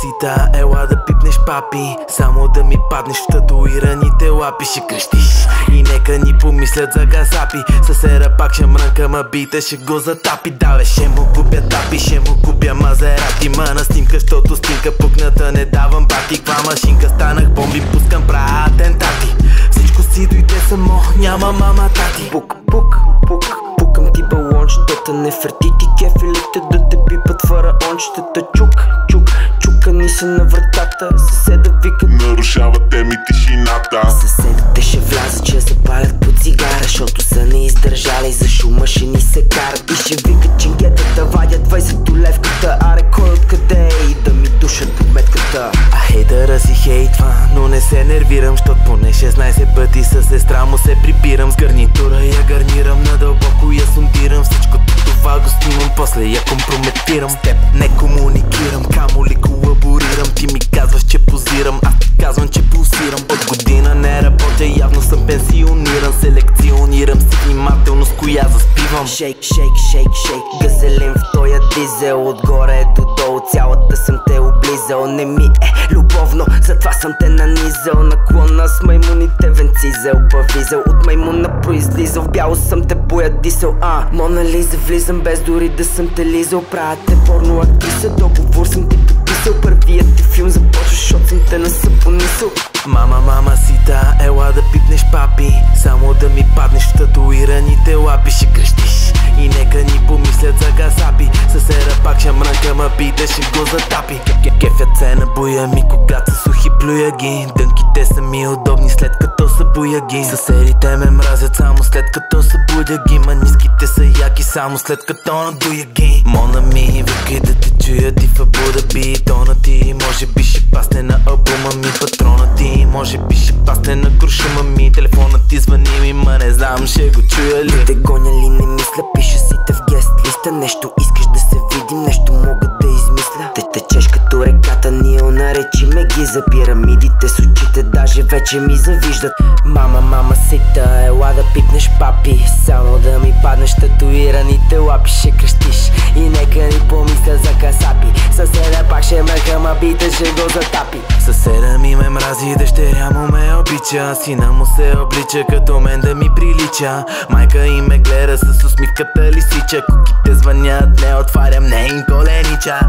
сита, ела да пипнеш папи. Само да ми паднеш в татуираните лапи. Ще крещиш и нека ни помислят за газапи. Съседа пак ще мрънка, ма бита ще го затапи. Даве ще му купя тапи, ще му купя мазерати. Ма на снимка, щото стинка пукната не давам бати Ква машинка станах бомби, пускам правя атентати Всичко си дойде само, няма мама тати. Пук, пук, пук, пукам ти балончетата Не ферти ти кефилите да фараончетата Чук, чук, чукани са на вратата Съседа вика Нарушавате ми тишината Съседите ще влязат, ще запалят по цигара Защото са не издържали, за шума ще ни се карат И ще викат чингетата, вадят 20 левката Аре кой откъде е? И да ми душат по метката. А хейтъра си хейтва, но не се нервирам Щот поне 16 пъти с сестра му се прибирам. С гарнитура я гарнирам, надълбоко я сундирам. Всичко това го снимам, после я компрометирам съм пенсиониран Селекционирам си внимателно с коя заспивам. Шейк, шейк, шейк, шейк Газелин в тоя дизел Отгоре до долу цялата съм те облизал. Не ми е любовно, затова съм те нанизал. Наклона с маймуните венцизел Бавизел. От маймуна произлизал В бяло съм те боядисал А, Мона Лиза влизам без дори да съм те лизал. Правя те порно актриса, договор съм ти подписал Първият ти филм започва, защото съм те насъпонисал Мама, мама сита, ела да пипнеш папи. Само да ми паднеш в татуираните лапи Ще крещиш. И нека ни помислят за газапи. Съседа пак ще мрънка, ма бита ще го затапи. Кефят се на буя ми, когато са сухи плюя ги. Дънките са ми удобни след като са буяги Съседите ме мразят само след като са будяги Ма ниските са яки само след като надуя ги. Мона ми, викай да те чуя ти в Абу би Тона ти. Може би ще пасне на албума ми Патрона ти. Може би ще пасне на крушума ми. Телефонът ти звъни ми, ма не знам ще го чуя ли. Те гоня ли не мисля, пиша си те в гест листа. Нещо искаш да се видим, нещо мога да измисля. Те течеш като реката Нил, наречи ме ги за пирамидите с очите Даже вече ми завиждат. Мама, мама сита, ела да пипнеш папи. Само да ми паднеш татуираните лапи Ще крещиш и нека ни помисля за касапи. Съседа пак ще мръха, ма бита ще го затапи. Съседа ми ме мрази, дъщеря му ме обича. Сина му се облича, като мен да ми прилича. Майка и ме гледа с усмивката лисича. Куките звънят, не отварям, не им коленича